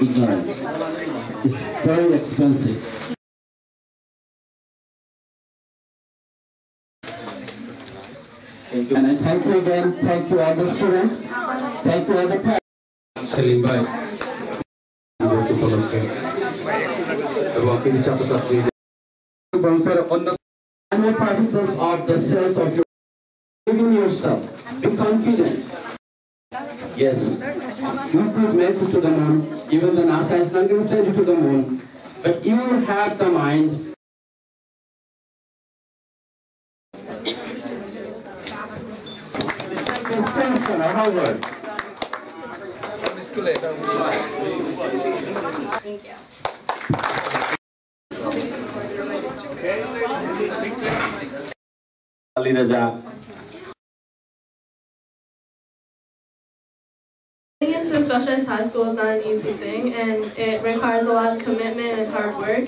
ignorance. It's very expensive. And I thank you again, thank you all the students, thank you all the parents. Selim ভাই দিবস উপলক্ষে এবং তিনি ছাত্রছাত্রীদের বংশের অন্য Annual particles of the cells of your believe in yourself. Be confident. Yes. You put men to the moon. Even the NASA is not going to send you to the moon. But you have the mind. Princeton or Harvard. Thank you. Ali Raja, specialized high school is not an easy thing, and it requires a lot of commitment and hard work.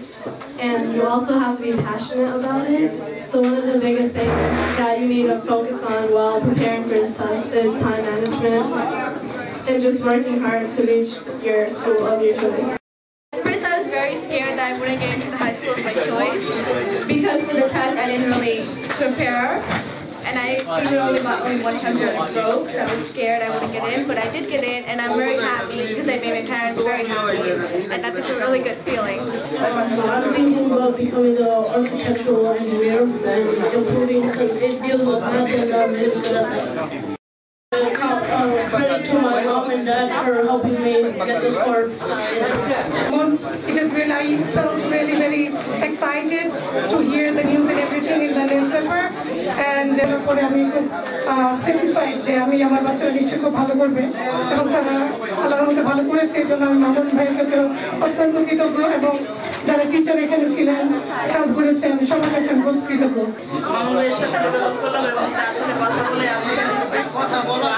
And you also have to be passionate about it. So one of the biggest things that you need to focus on while preparing for this test is time management and just working hard to reach your school of your choice. At first, I was very scared that I wouldn't get into the high school of my choice because for the test, I didn't really prepare. And I even only got only 100 broke, so I was scared I wouldn't get in. But I did get in, and I'm very happy because I made my parents very happy. And that's a really good feeling. I'm thinking about becoming an architectural engineer and improving because it deals with math and I'm really credit to my mom and dad for helping me get this far. It is I felt really, very excited to hear the news and everything in the newspaper. And তারপরে আমি খুব satisfied যে আমি আমার বাচ্চারা নিশ্চয়ই খুব ভালো করবে। এবং তারা আল্লাহর মধ্যে ভালো করেছে। এই জন্য আমি মামুন ভাইয়ের কাছে অত্যন্ত কৃতজ্ঞ এবং যারা টিচার এখানে ছিলেন হেল্প করেছেন সবার কাছে আমি খুব কৃতজ্ঞ।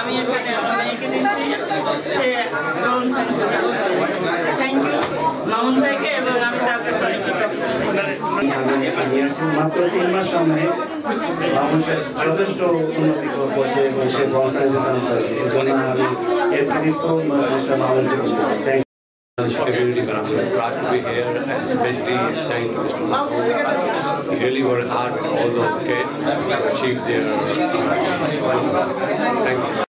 আমি এখানে আমার মেয়েকে দিচ্ছি সে ব্রাউন সায়েন্সে থ্যাংক ইউ মামুন ভাইকে এবং আমি তার কাছে অনেক কৃতজ্ঞ মাত্র তিন মাস সময়ে মানুষের যথেষ্ট উন্নতি করছে এবং সে বংশাইজে চান্স পাচ্ছে এই জন্য আমি এর কৃতিত্ব mister মামুনকে thank community but I'm proud to be here and especially thank you Mr. Mahmood. He really worked hard for all those kids to achieve their uh, thank you.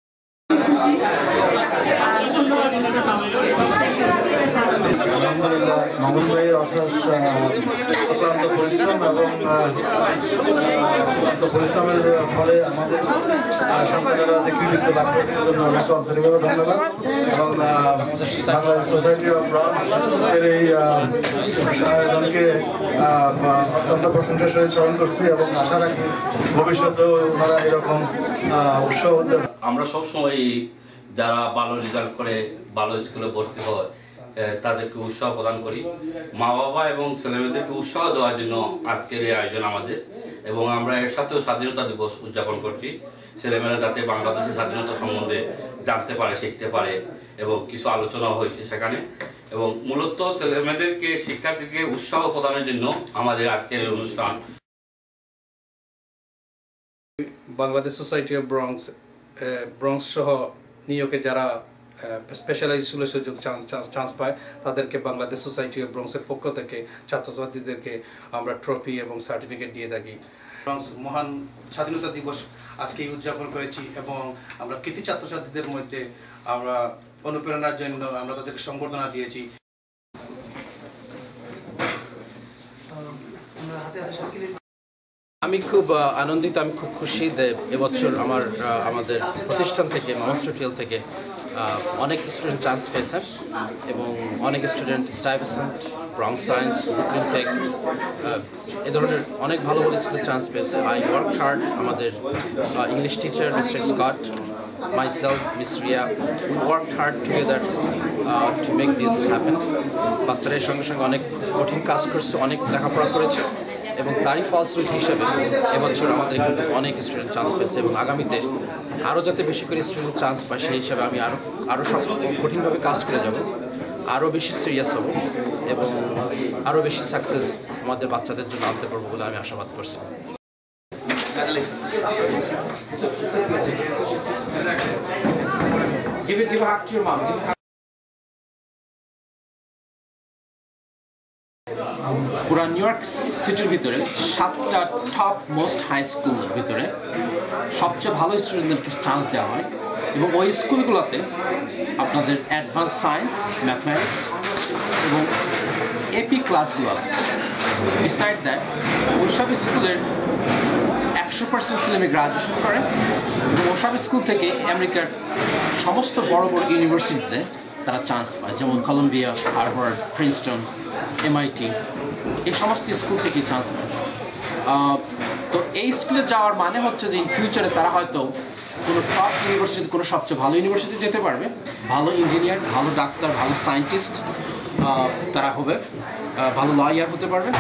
আলহামদুলিল্লাহ মামুন ভাইয়ের অশেষ অক্লান্ত পরিশ্রম এবং অক্লান্ত পরিশ্রমের ফলে আমাদের সন্তানেরা যে কৃতিত্ব লাভ করেছে জন্য আন্তরিকভাবে ধন্যবাদ। এবং বাংলাদেশ সোসাইটি অফ এর এই আয়োজনকে অত্যন্ত প্রশংসার সহিত স্মরণ করছি এবং আশা রাখি ভবিষ্যতেও ওনারা এরকম উৎসাহ আমরা সবসময় যারা ভালো রেজাল্ট করে, ভালো স্কুলে ভর্তি হয় তাদেরকে উৎসাহ প্রদান করি। মা বাবা এবং ছেলেমেয়েদেরকে উৎসাহ দেওয়ার জন্য আজকের এই আয়োজন আমাদের। এবং আমরা এর সাথেও স্বাধীনতা দিবস উদযাপন করছি। ছেলেমেয়েরা যাতে বাংলাদেশের স্বাধীনতা সম্বন্ধে জানতে পারে, শিখতে পারে এবং কিছু আলোচনা হয়েছে সেখানে। এবং মূলত ছেলেমেয়েদেরকে, শিক্ষার্থীকে উৎসাহ প্রদানের জন্য আমাদের আজকের এই অনুষ্ঠান। Bangladesh society of Bronx Bronx সহ নিয়োগে যারা স্পেশালাইজ স্কুলের সুযোগ চান্স পায়, তাদেরকে বাংলাদেশ সোসাইটি অফ ব্রঙ্কসের পক্ষ থেকে ছাত্রছাত্রীদেরকে আমরা ট্রফি এবং সার্টিফিকেট দিয়ে থাকি। ব্রঙ্কস মহান স্বাধীনতা দিবস আজকে উদযাপন করেছি এবং আমরা কৃতি ছাত্রছাত্রীদের মধ্যে আমরা অনুপ্রেরণার জন্য আমরা তাদেরকে সংবর্ধনা দিয়েছি। আমি খুব আনন্দিত, আমি খুব খুশি এবছর আমার আমাদের প্রতিষ্ঠান থেকে মাস্টারটিএল থেকে অনেক স্টুডেন্ট চান্স পেয়েছেন এবং অনেক student Stuyvesant Brown science Brooklyn tech এ ধরনের অনেক ভালো ভালো স্কুলে চান্স পেয়েছে আই ওয়ার্ক হার্ড আমাদের English teacher mister Scott myself, Miss Ria, we worked hard together uh, to make this happen. বাচ্চারা এর সঙ্গে সঙ্গে অনেক কঠিন কাজ করছে অনেক লেখাপড়া করেছে এবং তারই ফলশ্রুতি হিসেবে এবছর আমাদের কিন্তু অনেক স্টুডেন্ট চান্স পেয়েছে এবং আগামীতে আরও যাতে বেশি করে স্টুডেন্ট চান্স পায় সেই হিসাবে আমি আরও আরও সব কঠিনভাবে কাজ করে যাব আরও বেশি সিরিয়াস হব এবং আরও বেশি সাকসেস আমাদের বাচ্চাদের জন্য আনতে পারব বলে আমি আশাবাদ করছি Give it, give a hug to your mom. পুরা নিউ ইয়র্ক সিটির ভিতরে সাতটা টপ মোস্ট হাই স্কুলের ভিতরে সবচেয়ে ভালো স্টুডেন্টদেরকে চান্স দেওয়া হয় এবং ওই স্কুলগুলোতে আপনাদের অ্যাডভান্স সায়েন্স ম্যাথমেটিক্স এবং এপি ক্লাসগুলো আছে। বিসাইড দ্যাট ওইসব স্কুলের একশো পার্সেন্ট ছেলেমেয়ে গ্রাজুয়েশন করে এবং ওসব স্কুল থেকে আমেরিকার সমস্ত বড় বড় ইউনিভার্সিটিতে তারা চান্স পায়। যেমন কলম্বিয়া হার্ভার্ড প্রিন্সটন এমআইটি এই সমস্ত স্কুল থেকে চান্স পায়। তো এই স্কুলে যাওয়ার মানে হচ্ছে যে ইন ফিউচারে তারা হয়তো কোনো টপ ইউনিভার্সিটি কোনো সবচেয়ে ভালো ইউনিভার্সিটি যেতে পারবে। ভালো ইঞ্জিনিয়ার ভালো ডাক্তার ভালো সায়েন্টিস্ট তারা হবে ভালো লয়ার হতে পারবে।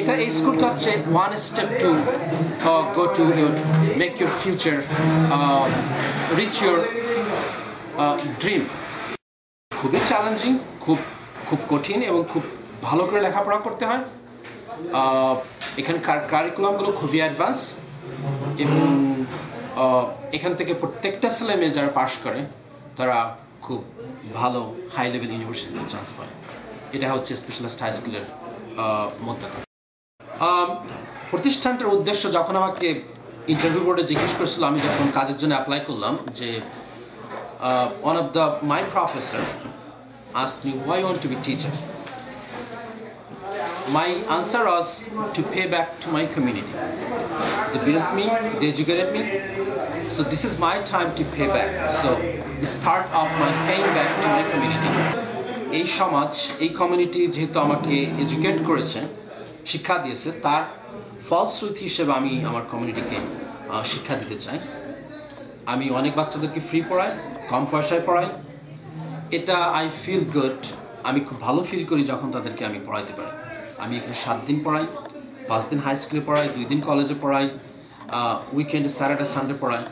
এটা এই স্কুলটা হচ্ছে one step to go to your make your future reach your dream খুবই চ্যালেঞ্জিং খুব খুব কঠিন এবং খুব ভালো করে লেখাপড়া করতে হয়। এখানকার কারিকুলামগুলো খুবই অ্যাডভান্স এবং এখান থেকে প্রত্যেকটা ছেলে মেয়ে যারা পাশ করে, তারা খুব ভালো হাই লেভেল ইউনিভার্সিটিতে চান্স পায়। এটা হচ্ছে স্পেশালিস্ট হাই স্কুলের মধ্যে প্রতিষ্ঠানটার উদ্দেশ্য যখন আমাকে ইন্টারভিউ বোর্ডে জিজ্ঞেস করছিল, আমি যখন কাজের জন্য অ্যাপ্লাই করলাম যে one of the my professor asked me, why you to be teacher? My answer was to pay back to my community. They built me, they educated me. So this is my time to pay back. So it's part of my paying back to my community. এই সমাজ, এই community যেহেতু আমাকে educate করেছে, শিক্ষা দিয়েছে, তার ফলশ্রুতি হিসেবে আমি আমার কমিউনিটিকে শিক্ষা দিতে চাই। আমি অনেক বাচ্চাদেরকে ফ্রি পড়াই, কম পয়সায় পড়াই। এটা আই ফিল গুড আমি খুব ভালো ফিল করি যখন তাদেরকে আমি পড়াইতে পারি। আমি এখানে সাত দিন পড়াই, পাঁচ দিন হাই স্কুলে পড়াই, দুই দিন কলেজে পড়াই উইকেন্ডে স্যাটারডে সানডে পড়াই।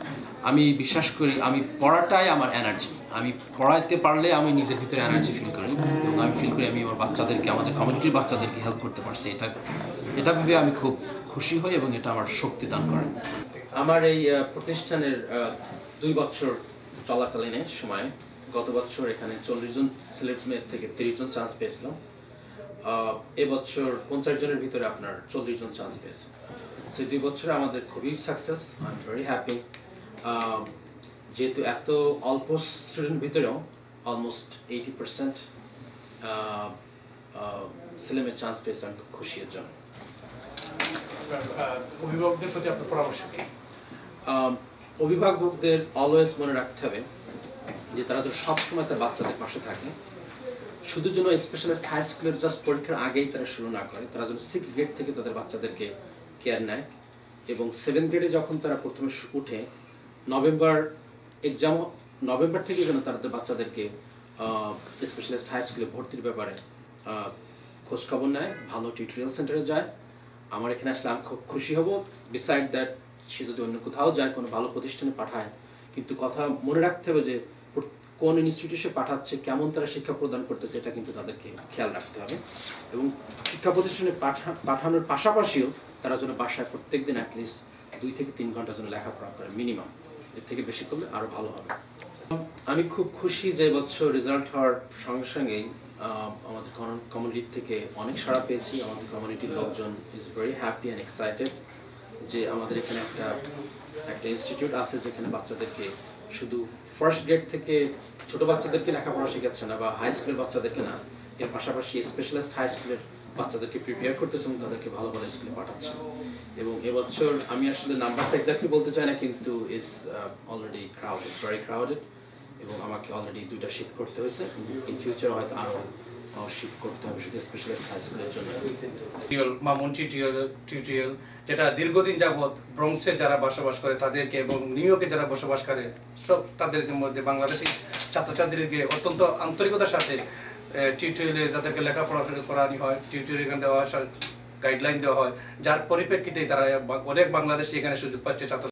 আমি বিশ্বাস করি, আমি পড়াটাই আমার এনার্জি আমি পড়াইতে পারলে আমি নিজের ভিতরে এনার্জি ফিল করি এবং আমি ফিল করি আমি আমার বাচ্চাদেরকে, আমাদের কমিউনিটির বাচ্চাদেরকে হেল্প করতে পারছি। এটা এটা ভেবে আমি খুব খুশি হই এবং এটা আমার শক্তি দান করে। আমার এই প্রতিষ্ঠানের দুই বছর চলাকালীন সময় গত বছর এখানে চল্লিশ জন সিলেক্ট মেয়ের থেকে তিরিশ জন চান্স পেয়েছিলাম। এবছর পঞ্চাশ জনের ভিতরে আপনার চল্লিশ জন চান্স পেয়েছে। সো দুই বছরে আমাদের খুবই success I am very happy যেহেতু এত অল্প স্টুডেন্ট ভিতরেও অলমোস্ট এইটি পার্সেন্ট ছেলেমেয়ের চান্স পেয়েছে আমি খুব খুশি এর জন্য। অভিভাবকদের প্রতি আপনার পরামর্শ কি? অভিভাবকদের অলওয়েজ মনে রাখতে হবে যে তারা যেন সবসময় তার বাচ্চাদের পাশে থাকে। শুধু যেন স্পেশালিস্ট হাই স্কুলের জাস্ট পরীক্ষার আগেই তারা শুরু না করে, তারা যেন সিক্স গ্রেড থেকে তাদের বাচ্চাদেরকে কেয়ার নেয় এবং সেভেন গ্রেডে যখন তারা প্রথমে উঠে, নভেম্বর এক্সাম নভেম্বর থেকে যেন তাদের বাচ্চাদেরকে স্পেশালিস্ট হাই স্কুলে ভর্তির ব্যাপারে খোঁজখবর নেয়, ভালো টিউটোরিয়াল সেন্টারে যায়। আমার এখানে আসলে আমি খুব খুশি হব। বিসাইড দ্যাট সে যদি অন্য কোথাও যায়, কোনো ভালো প্রতিষ্ঠানে পাঠায়, কিন্তু কথা মনে রাখতে হবে যে কোন ইনস্টিটিউশনে পাঠাচ্ছে, কেমন তারা শিক্ষা প্রদান করতেছে, এটা কিন্তু তাদেরকে খেয়াল রাখতে হবে। এবং শিক্ষা প্রতিষ্ঠানে পাঠা পাঠানোর পাশাপাশিও তারা যেন বাসায় প্রত্যেকদিন অ্যাটলিস্ট দুই থেকে তিন ঘণ্টা যেন লেখাপড়া করে মিনিমাম এর থেকে বেশি করলে আরও ভালো হবে। আমি খুব খুশি যে বছর রেজাল্ট হওয়ার সঙ্গে সঙ্গেই আমাদের কমিউনিটি থেকে অনেক সাড়া পেয়েছি। আমাদের কমিউনিটির লোকজন is very happy and excited যে আমাদের এখানে একটা একটা ইনস্টিটিউট আছে যেখানে বাচ্চাদেরকে শুধু ফার্স্ট গ্রেড থেকে ছোট বাচ্চাদেরকে লেখাপড়া শেখাচ্ছে না বা হাই স্কুলের বাচ্চাদেরকে না, এর পাশাপাশি স্পেশালিস্ট হাই স্কুলের বাচ্চাদেরকে প্রিপেয়ার করতেছে এবং তাদেরকে ভালো ভালো স্কুলে পাঠাচ্ছে। এবং এবছর আমি আসলে নাম্বারটা এক্স্যাক্টলি বলতে চাই না, কিন্তু is already crowded very crowded এবং আমাকে অলরেডি দুইটা শিফট করতে হয়েছে। ইন ফিউচার হয়তো আরও শিফট করতে হবে শুধু স্পেশালিস্ট হাই স্কুলের জন্য টিউটোরিয়াল মামুন টিউটোরিয়াল টিউটোরিয়াল যেটা দীর্ঘদিন যাবৎ ব্রংসে যারা বসবাস করে তাদেরকে এবং নিউ ইয়র্কে যারা বসবাস করে, সব তাদের মধ্যে বাংলাদেশি ছাত্রছাত্রীদেরকে অত্যন্ত আন্তরিকতার সাথে টিউটোরিয়ালে তাদেরকে লেখাপড়া করানো হয় টিউটোরিয়াল দেওয়া হয় গাইডলাইন দেওয়া হয়। যার পরিপ্রেক্ষিতে তারা অনেক বাংলাদেশি এখানে সুযোগ পাচ্ছে ছাত্র